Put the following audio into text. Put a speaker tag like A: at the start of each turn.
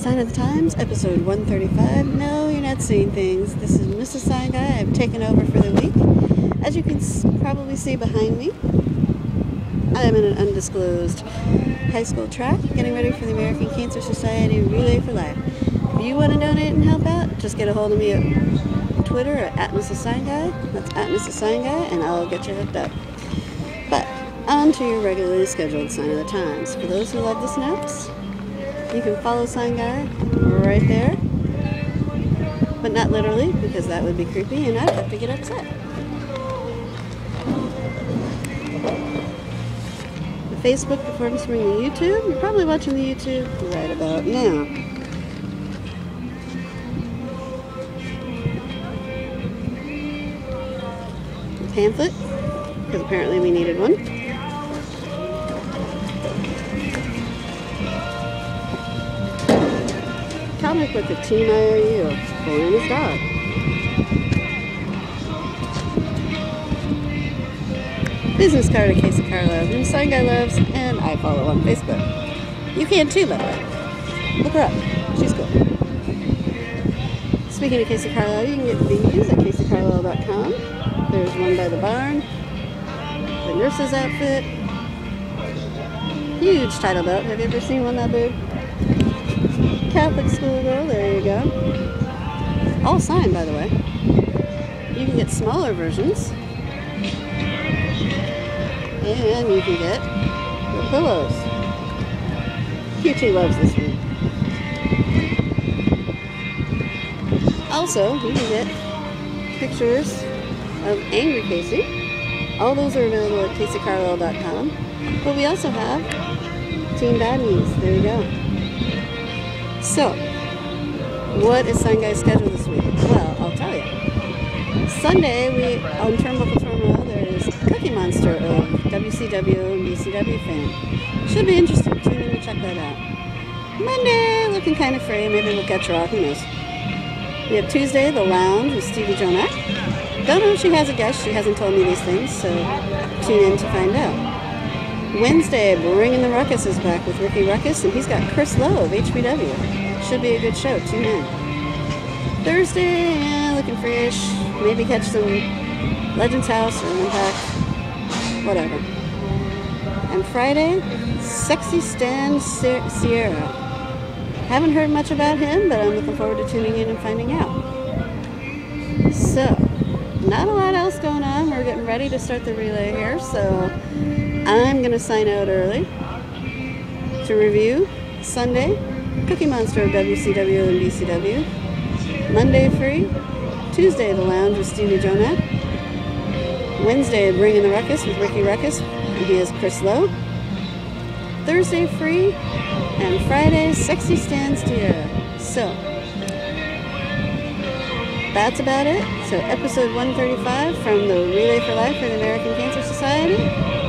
A: Sign of the Times, episode 135. No, you're not seeing things. This is Mrs. Sign Guy. I've taken over for the week. As you can probably see behind me, I am in an undisclosed high school track getting ready for the American Cancer Society Relay for Life. If you want to donate and help out, just get a hold of me at Twitter at Mrs. Sign Guy. That's at Mrs. Sign Guy, and I'll get you hooked up. But on to your regularly scheduled Sign of the Times. For those who love the snaps, you can follow Sign Guy right there. But not literally, because that would be creepy and I'd have to get upset. The Facebook before the YouTube. You're probably watching the YouTube right about now. The pamphlet, because apparently we needed one. Comic with the Team IOU, and his dog. Business card of Casey Carlisle, whom Sign Guy loves, and I follow on Facebook. You can too, by the way. Look her up. She's cool. Speaking of Casey Carlisle, you can get these at caseycarlisle.com. There's one by the barn. The nurse's outfit. Huge title belt. Have you ever seen one that big? Catholic there you go. All signed, by the way. You can get smaller versions. And you can get the pillows. QT loves this one. Also, you can get pictures of Angry Casey. All those are available at CaseyCarlisle.com. But we also have Team Bad News. There you go. So, what is Sign Guy's schedule this week? Well, I'll tell you. Sunday, we on Turnbuckle Terminal, there's Cookie Monster of WCW and BCW fame. Should be interesting. Tune in to check that out. Monday, looking kind of free. Maybe we'll catch Raw. Who knows? We have Tuesday, The Lounge with Stevie Jonak. Don't know if she has a guest. She hasn't told me these things, so tune in to find out. Wednesday, Bringing the Ruckus is back with Ricky Ruckus, and he's got Chris Lowe of HBW. Should be a good show. Tune in. Thursday, yeah, looking fresh. Maybe catch some Legends House or Impact. Whatever. And Friday, Sexy Stan Sierra. Haven't heard much about him, but I'm looking forward to tuning in and finding out. So, not a lot else going on. We're getting ready to start the relay here, so I'm going to sign out early to review Sunday, Cookie Monster of WCW and BCW. Monday free. Tuesday the Lounge with Stevie Jonak. Wednesday Bringing the Ruckus with Ricky Ruckus. And he is Chris Lowe. Thursday free. And Friday Sexy Stan Sierra. So that's about it. So episode 135 from the Relay for Life for the American Cancer Society.